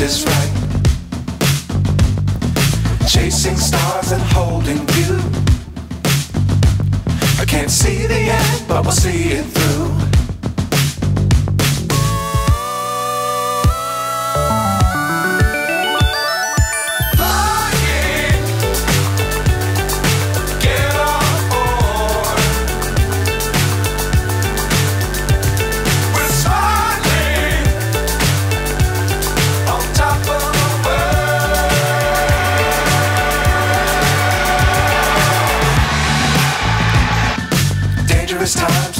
what's left is right.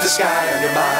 The sky on your mind.